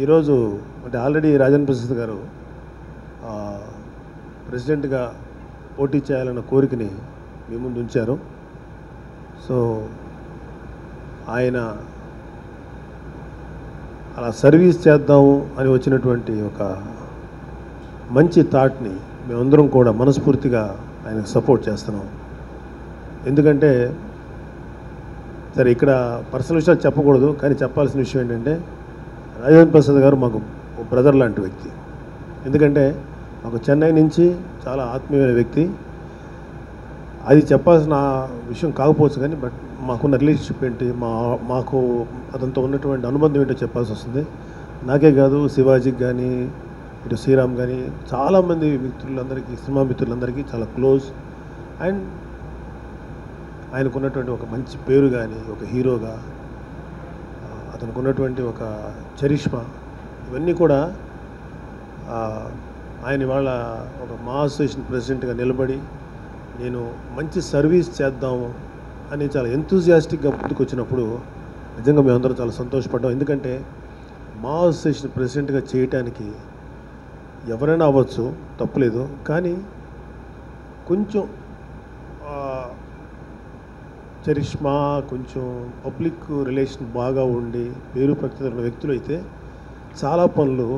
ఈరోజు అంటే ఆల్రెడీ రాజన్ ప్రసాద్ గారు ప్రెసిడెంట్గా పోటీ చేయాలన్న కోరికని మీ ముందు ఉంచారు. సో ఆయన అలా సర్వీస్ చేద్దాము అని వచ్చినటువంటి ఒక మంచి థాట్ని మేమందరం కూడా మనస్ఫూర్తిగా ఆయనకు సపోర్ట్ చేస్తున్నాం. ఎందుకంటే సరే ఇక్కడ పర్సనల్ విషయాలు చెప్పకూడదు కానీ చెప్పాల్సిన విషయం ఏంటంటే రాజేంద్ర ప్రసాద్ గారు మాకు బ్రదర్ లాంటి వ్యక్తి. ఎందుకంటే మాకు చెన్నై నుంచి చాలా ఆత్మీయమైన వ్యక్తి. అది చెప్పాల్సిన విషయం కాకపోవచ్చు కానీ బట్ మాకున్న రిలేషన్షిప్ ఏంటి మా మాకు అతనితో ఉన్నటువంటి అనుబంధం ఏంటో చెప్పాల్సి వస్తుంది. నాకే కాదు శివాజీకి కానీ ఇటు శ్రీరామ్ కానీ చాలామంది మిత్రులందరికీ సినిమా మిత్రులందరికీ చాలా క్లోజ్. అండ్ ఆయనకు ఉన్నటువంటి ఒక మంచి పేరు కానీ ఒక హీరోగా అతనికి ఉన్నటువంటి ఒక చరిష్మా ఇవన్నీ కూడా ఆయన ఇవాళ ఒక మా అసోసియేషన్ ప్రెసిడెంట్గా నిలబడి నేను మంచి సర్వీస్ చేద్దాము అని చాలా ఎంతూజియాస్టిక్గా ముందుకు వచ్చినప్పుడు నిజంగా మేమందరం చాలా సంతోషపడ్డాం. ఎందుకంటే మా అసోసియేషన్ ప్రెసిడెంట్గా చేయటానికి ఎవరైనా అవ్వచ్చు తప్పులేదు. కానీ కొంచెం చరిష్మా కొంచెం పబ్లిక్ రిలేషన్ బాగా ఉండి పేరు ప్రఖ్యాతులు ఉన్న వ్యక్తులు అయితే చాలా పనులు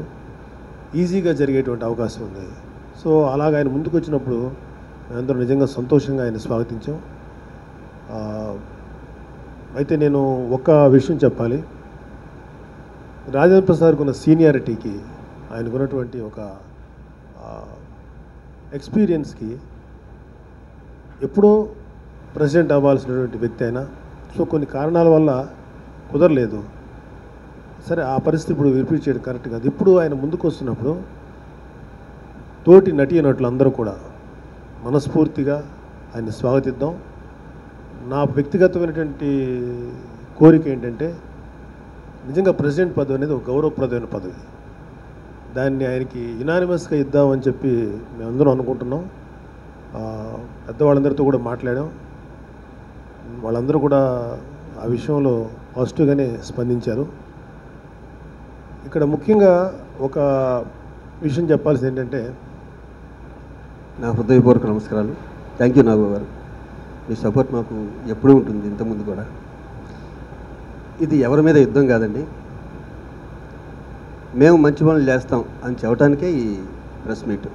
ఈజీగా జరిగేటువంటి అవకాశం ఉంది. సో అలాగ ఆయన ముందుకు వచ్చినప్పుడు మేమందరం నిజంగా సంతోషంగా ఆయన స్వాగతించాం. అయితే నేను ఒక విషయం చెప్పాలి. రాజేంద్ర ప్రసాద్కి ఉన్న సీనియారిటీకి ఆయనకున్నటువంటి ఒక ఎక్స్పీరియన్స్కి ఎప్పుడో ప్రెసిడెంట్ అవ్వాల్సినటువంటి వ్యక్తి అయినా. సో కొన్ని కారణాల వల్ల కుదరలేదు. సరే ఆ పరిస్థితి ఇప్పుడు రిపీట్ చేయడం కరెక్ట్ కాదు. ఇప్పుడు ఆయన ముందుకు వస్తున్నప్పుడు తోటి నటి నటులు అందరూ కూడా మనస్ఫూర్తిగా ఆయన స్వాగతిద్దాం. నా వ్యక్తిగతమైనటువంటి కోరిక ఏంటంటే నిజంగా ప్రెసిడెంట్ పదవి అనేది ఒక గౌరవప్రదమైన పదవి. దాన్ని ఆయనకి యునానిమస్గా ఇద్దామని చెప్పి మేమందరం అనుకుంటున్నాం. పెద్దవాళ్ళందరితో కూడా మాట్లాడాం. వాళ్ళందరూ కూడా ఆ విషయంలో పాజిటివ్గానే స్పందించారు. ఇక్కడ ముఖ్యంగా ఒక విషయం చెప్పాల్సింది ఏంటంటే నా హృదయపూర్వక నమస్కారాలు. థ్యాంక్ యూ నాగో గారు. మీ సపోర్ట్ మాకు ఎప్పుడూ ఉంటుంది ఇంతకుముందు కూడా. ఇది ఎవరి మీద యుద్ధం కాదండి. మేము మంచి పనులు చేస్తాం అని చెప్పడానికే ఈ ప్రెస్ మీట్.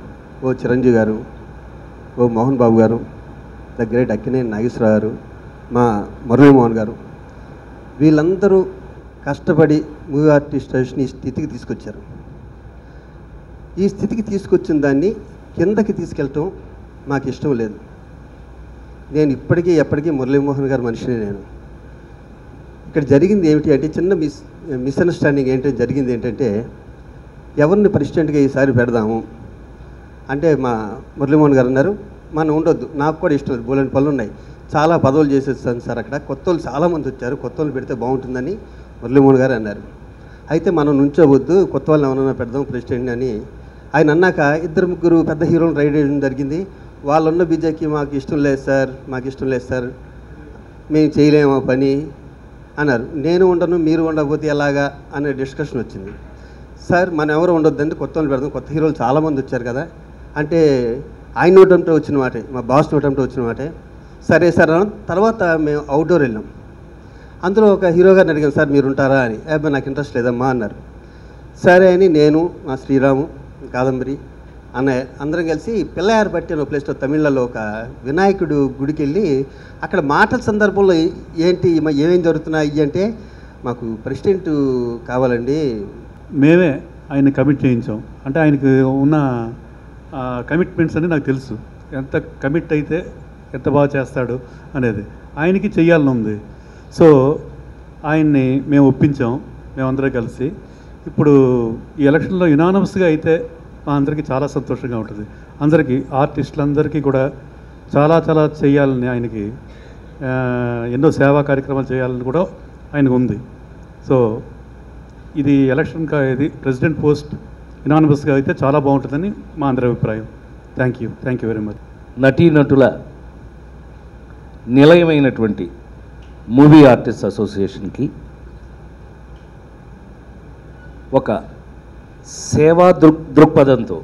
ఓ చిరంజీవి గారు ఓ మోహన్ బాబు గారు ద గ్రేట్ అక్కినే నాగేశ్వరరావు గారు మా మురళీమోహన్ గారు. వీళ్ళందరూ కష్టపడి మూవీ ఆర్టిస్ట్ ఈ స్థితికి తీసుకొచ్చారు. ఈ స్థితికి తీసుకొచ్చిన దాన్ని కిందకి తీసుకెళ్ళటం మాకు ఇష్టం లేదు. నేను ఇప్పటికీ ఎప్పటికీ మురళీమోహన్ గారు మనిషిని నేను. ఇక్కడ జరిగింది ఏమిటి అంటే చిన్న మిస్ మిస్అండర్స్టాండింగ్ ఏంటంటే జరిగింది ఏంటంటే ఎవరిని ప్రెసిడెంట్గా ఈసారి పెడదాము అంటే మా మురళీమోహన్ గారు అన్నారు. మనం ఉండొద్దు నాకు కూడా ఇష్టం లేదు బోలెని పనులు ఉన్నాయి. చాలా పదవులు చేసేస్తాను సార్ అక్కడ. కొత్త వాళ్ళు చాలామంది వచ్చారు. కొత్త వాళ్ళు పెడితే బాగుంటుందని మురళీమోహన్ గారు అన్నారు. అయితే మనం నుంచోవద్దు కొత్త వాళ్ళని ఎవరైనా పెడదాం ప్రెసిడెంట్ అని. ఆయన అన్నాక ఇద్దరు ముగ్గురు పెద్ద హీరోలు రైడ్ వేయడం జరిగింది. వాళ్ళున్న బీజేకి మాకు ఇష్టం లేదు సార్ మాకు ఇష్టం లేదు సార్ మేము చేయలేము ఆ పని అన్నారు. నేను ఉండను మీరు ఉండకపోతే ఎలాగా అనే డిస్కషన్ వచ్చింది. సార్ మనం ఎవరు ఉండొద్దండి కొత్త వాళ్ళు పెడదాం. కొత్త హీరోలు చాలామంది వచ్చారు కదా. అంటే ఆయన నోటంతో వచ్చిన మాటే మా బాస్ నోటంతో వచ్చిన మాటే. సరే సార్ తర్వాత మేము అవుట్డోర్ వెళ్ళాం. అందులో ఒక హీరో గారిని అడిగాను సార్ మీరు ఉంటారా అని అబ్బాయి నాకు ఇంట్రెస్ట్ లేదమ్మా అన్నారు. సరే అని నేను మా శ్రీరాము కాదంబరి అన్నయ్య అందరం కలిసి పిల్లయారు బట్టి అనే ప్లేస్లో తమిళలో ఒక వినాయకుడు గుడికి వెళ్ళి అక్కడ మాటల సందర్భంలో ఏంటి ఏమేమి జరుగుతున్నాయి అంటే మాకు ప్రెసిడెంట్ కావాలండి. మేమే ఆయన కమిట్ చేయించాం. అంటే ఆయనకి ఉన్న కమిట్మెంట్స్ అని నాకు తెలుసు. ఎంత కమిట్ అయితే ఎంత బాగా చేస్తాడు అనేది. ఆయనకి చెయ్యాలని ఉంది. సో ఆయన్ని మేము ఒప్పించాం మేమందరం కలిసి. ఇప్పుడు ఈ ఎలక్షన్లో యునానమస్గా అయితే మా అందరికీ చాలా సంతోషంగా ఉంటుంది. అందరికీ ఆర్టిస్టులందరికీ కూడా చాలా చాలా చేయాలని ఆయనకి ఎన్నో సేవా కార్యక్రమాలు చేయాలని కూడా ఆయనకు ఉంది. సో ఇది ఎలక్షన్ కా ఇది ప్రెసిడెంట్ పోస్ట్ ఇనానమస్గా అయితే చాలా బాగుంటుందని మా అందరి అభిప్రాయం. Thank you. Thank you very much. నటీనటుల నిలయమైనటువంటి మూవీ ఆర్టిస్ట్ అసోసియేషన్కి ఒక సేవా దృక్ దృక్పథంతో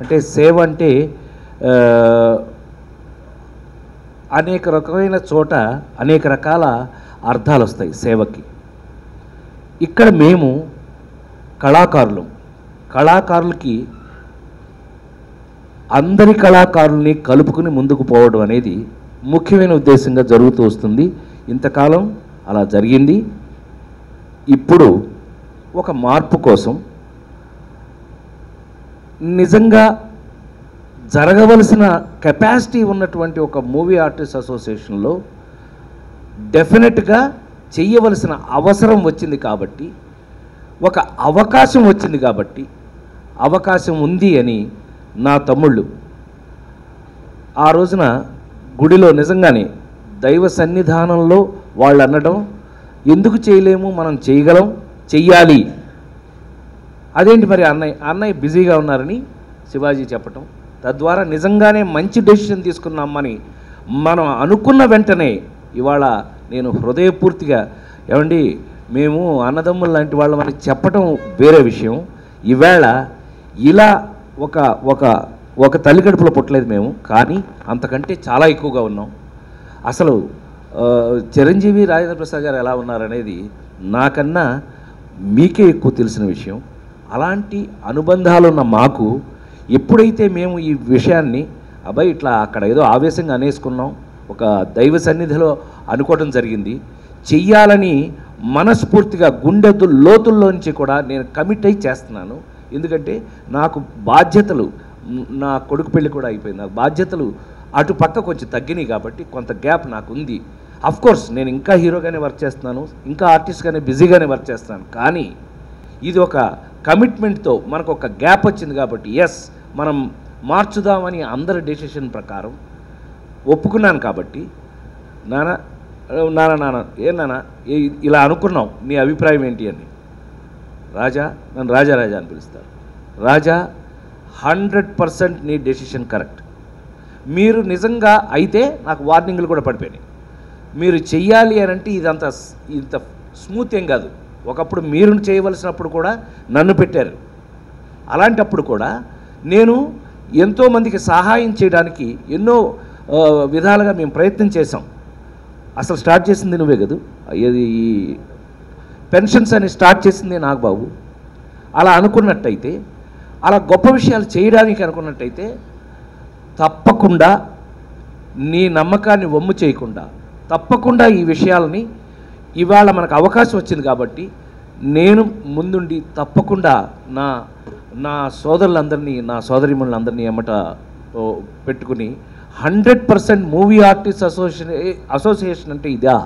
అంటే సేవ అంటే అనేక రకమైన చోట అనేక రకాల అర్థాలు వస్తాయి సేవకి. ఇక్కడ మేము కళాకారులు. కళాకారులకి అందరి కళాకారుల్ని కలుపుకుని ముందుకు పోవడం అనేది ముఖ్యమైన ఉద్దేశంగా జరుగుతూ వస్తుంది. ఇంతకాలం అలా జరిగింది. ఇప్పుడు ఒక మార్పు కోసం నిజంగా జరగవలసిన కెపాసిటీ ఉన్నటువంటి ఒక మూవీ ఆర్టిస్ట్ అసోసియేషన్లో డెఫినెట్గా చేయవలసిన అవసరం వచ్చింది కాబట్టి ఒక అవకాశం వచ్చింది కాబట్టి అవకాశం ఉంది అని నా తమ్ముళ్ళు ఆ రోజున గుడిలో నిజంగానే దైవ సన్నిధానంలో వాళ్ళు అనడం ఎందుకు చేయలేము? మనం చేయగలం? చెయ్యాలి. అదేంటి మరి అన్నయ్య? అన్నయ్య బిజీగా ఉన్నారని శివాజీ చెప్పటం. తద్వారా నిజంగానే మంచి డెసిషన్ తీసుకున్నామని మనం అనుకున్న వెంటనే ఇవాళ నేను హృదయపూర్తిగా ఏమండి మేము అన్నదమ్ములు లాంటి వాళ్ళమని చెప్పటం వేరే విషయం. ఈవేళ ఇలా ఒక ఒక ఒక తల్లి కడుపులో పుట్టలేదు మేము కానీ అంతకంటే చాలా ఎక్కువగా ఉన్నాం. అసలు చిరంజీవి రాజేంద్ర ప్రసాద్ గారు ఎలా ఉన్నారనేది నాకన్నా మీకే ఎక్కువ తెలిసిన విషయం. అలాంటి అనుబంధాలు ఉన్న మాకు ఎప్పుడైతే మేము ఈ విషయాన్ని అబ్బాయి ఇట్లా అక్కడ ఏదో ఆవేశంగా అనేసుకున్నాం ఒక దైవ సన్నిధిలో అనుకోవడం జరిగింది. చెయ్యాలని మనస్ఫూర్తిగా గుండెద్దు లోతుల్లోంచి కూడా నేను కమిట్ అయి చేస్తున్నాను. ఎందుకంటే నాకు బాధ్యతలు నా కొడుకు పెళ్ళి కూడా అయిపోయింది. నాకు బాధ్యతలు అటు పక్క కొంచెం తగ్గినాయి కాబట్టి కొంత గ్యాప్ నాకు ఉంది. కోర్స్ నేను ఇంకా హీరోగానే వర్క్ చేస్తున్నాను ఇంకా ఆర్టిస్ట్గానే బిజీగానే వర్క్ చేస్తున్నాను. కానీ ఇది ఒక కమిట్మెంట్తో మనకు ఒక గ్యాప్ వచ్చింది కాబట్టి ఎస్ మనం మార్చుదామని అందరి డెసిషన్ ప్రకారం ఒప్పుకున్నాను కాబట్టి నాన్న నాన్న నాన్న ఏ నాన్న ఇలా అనుకున్నావు నీ అభిప్రాయం ఏంటి అని. రాజా నన్ను రాజా రాజా అని పిలుస్తారు. రాజా హండ్రెడ్ పర్సెంట్ నీ డెసిషన్ కరెక్ట్. మీరు నిజంగా అయితే నాకు వార్నింగ్లు కూడా పడిపోయినాయి. మీరు చెయ్యాలి అని అంటే ఇదంత ఇంత స్మూత్ ఏం కాదు. ఒకప్పుడు మీరు చేయవలసినప్పుడు కూడా నన్ను పెట్టారు. అలాంటప్పుడు కూడా నేను ఎంతోమందికి సహాయం చేయడానికి ఎన్నో విధాలుగా మేము ప్రయత్నం చేసాం అసలు స్టార్ట్ చేసింది నువ్వే కదా? ఇది ఈ పెన్షన్స్ అని స్టార్ట్ చేసింది నాగబాబు. అలా అనుకున్నట్టయితే అలా గొప్ప విషయాలు చేయడానికి అనుకున్నట్టయితే తప్పకుండా నీ నమ్మకాన్ని వమ్ము చేయకుండా తప్పకుండా ఈ విషయాలని ఇవాళ మనకు అవకాశం వచ్చింది కాబట్టి నేను ముందుండి తప్పకుండా నా నా సోదరులందరినీ నా సోదరిమణులందరినీ ఎమ్మట పెట్టుకుని hundred percent movie artist association association అంటే ఇదా?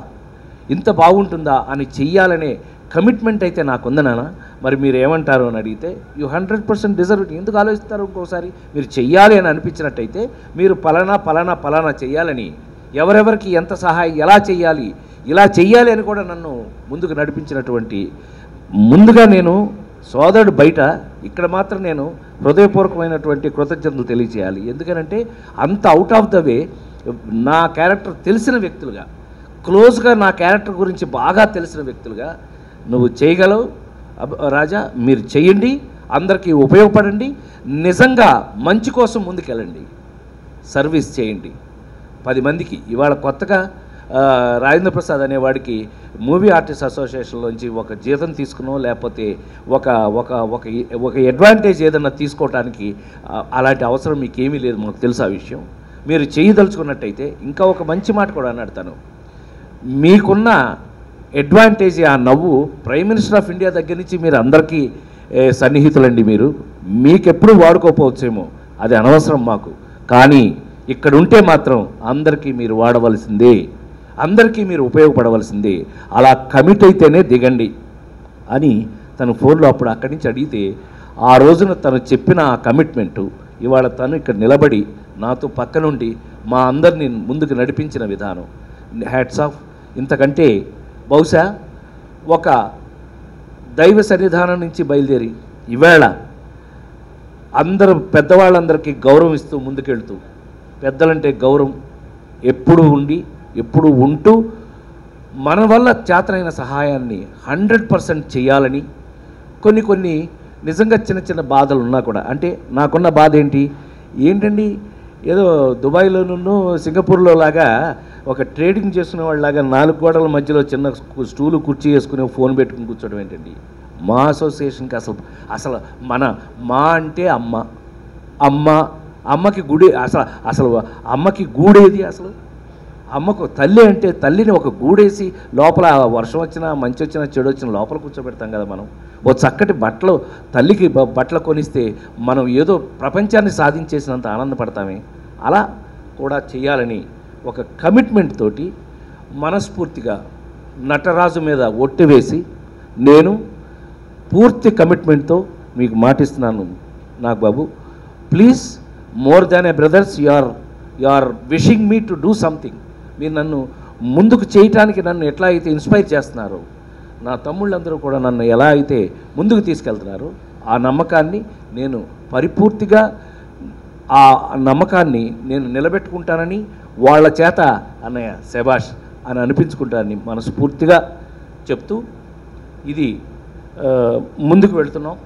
ఇంత బాగుంటుందా అని చెయ్యాలనే కమిట్మెంట్ అయితే నాకుంది నాన్న. మరి మీరు ఏమంటారు అని అడిగితే యూ హండ్రెడ్ పర్సెంట్ డిజర్వ్ ఎందుకు ఆలోచిస్తారు ఇంకోసారి? మీరు చెయ్యాలి అని అనిపించినట్టయితే మీరు పలానా పలానా పలానా చెయ్యాలని ఎవరెవరికి ఎంత సహాయం ఎలా చెయ్యాలి ఇలా చెయ్యాలి అని కూడా నన్ను ముందుకు నడిపించినటువంటి ముందుగా నేను సోదరుడు బయట ఇక్కడ మాత్రం నేను హృదయపూర్వకమైనటువంటి కృతజ్ఞతలు తెలియజేయాలి ఎందుకనంటే అంత అవుట్ ఆఫ్ ద వే నా క్యారెక్టర్ తెలిసిన వ్యక్తులుగా క్లోజ్గా నా క్యారెక్టర్ గురించి బాగా తెలిసిన వ్యక్తులుగా నువ్వు చేయగలవు. రాజా మీరు చేయండి అందరికీ ఉపయోగపడండి నిజంగా మంచి కోసం ముందుకెళ్ళండి. సర్వీస్ చేయండి. పది మందికి ఇవాళ కొత్తగా రాజేంద్ర ప్రసాద్ అనేవాడికి మూవీ ఆర్టిస్ట్ అసోసియేషన్లోంచి ఒక జీతం తీసుకునో లేకపోతే ఒక ఒక ఒక ఒక అడ్వాంటేజ్ ఏదన్నా తీసుకోవటానికి అలాంటి అవసరం మీకేమీ లేదు మాకు తెలుసు ఆ విషయం. మీరు చేయదలుచుకున్నట్టయితే ఇంకా ఒక మంచి మాట కూడా అన్నాడు తను. మీకున్న అడ్వాంటేజ్ ఆ నవ్వు ప్రైమ్ మినిస్టర్ ఆఫ్ ఇండియా దగ్గర నుంచి మీరు అందరికీ సన్నిహితులండి మీరు. మీకెప్పుడు వాడుకోపోవచ్చేమో అది అనవసరం మాకు. కానీ ఇక్కడ ఉంటే మాత్రం అందరికీ మీరు వాడవలసిందే. అందరికీ మీరు ఉపయోగపడవలసిందే. అలా కమిట్ అయితేనే దిగండి అని తను ఫోన్లో అప్పుడు అక్కడి నుంచి అడిగితే ఆ రోజున తను చెప్పిన ఆ కమిట్మెంటు ఇవాళ తను ఇక్కడ నిలబడి నాతో పక్కనుండి మా అందరిని ముందుకు నడిపించిన విధానం. Hats off. ఇంతకంటే బహుశా ఒక దైవ సన్నిధానం నుంచి బయలుదేరి ఈవేళ అందరూ పెద్దవాళ్ళందరికీ గౌరవం ఇస్తూ ముందుకెళ్తూ పెద్దలంటే గౌరవం ఎప్పుడూ ఉండి ఎప్పుడూ ఉంటూ మన వల్ల చేతనైన సహాయాన్ని హండ్రెడ్ పర్సెంట్ చేయాలని కొన్ని కొన్ని నిజంగా చిన్న చిన్న బాధలు ఉన్నా కూడా. అంటే నాకున్న బాధ ఏంటి? ఏంటండి? ఏదో దుబాయ్లోనూ సింగపూర్లో లాగా ఒక ట్రేడింగ్ చేసుకునే వాళ్ళలాగా నాలుగు గోడల మధ్యలో చిన్న స్టూలు కుర్చీ వేసుకుని ఫోన్ పెట్టుకుని కూర్చోవడం ఏంటండి? మా అసోసియేషన్కి అసలు అసలు మన మా అంటే అమ్మ. అమ్మ. అమ్మకి గుడి అసలు అసలు అమ్మకి గూడేది అసలు? అమ్మకు తల్లి అంటే తల్లిని ఒక గూడేసి లోపల వర్షం వచ్చినా మంచి వచ్చినా చెడు వచ్చినా లోపల కూర్చోబెడతాం కదా మనం. ఓ చక్కటి బట్టలు తల్లికి బట్టలు కొనిస్తే మనం ఏదో ప్రపంచాన్ని సాధించేసినంత ఆనందపడతామే. అలా కూడా చేయాలని ఒక కమిట్మెంట్ తోటి మనస్ఫూర్తిగా నటరాజు మీద ఒట్టి వేసి నేను పూర్తి కమిట్మెంట్తో మీకు మాటిస్తున్నాను. నాకు బాబు please more than a brothers you are you are wishing me to do something మీరు నన్ను ముందుకు చేయటానికి నన్ను ఎట్లా అయితే ఇన్స్పైర్ చేస్తున్నారో నా తమ్ముళ్ళందరూ కూడా నన్ను ఎలా అయితే ముందుకు తీసుకెళ్తున్నారో ఆ నమ్మకాన్ని నేను పరిపూర్తిగా ఆ నమ్మకాన్ని నేను నిలబెట్టుకుంటానని వాళ్ళ చేత అన్నయ్య శభాష్ అని అనిపించుకుంటారని మనస్ఫూర్తిగా చెప్తూ ఇది ముందుకు వెళ్తున్నాం.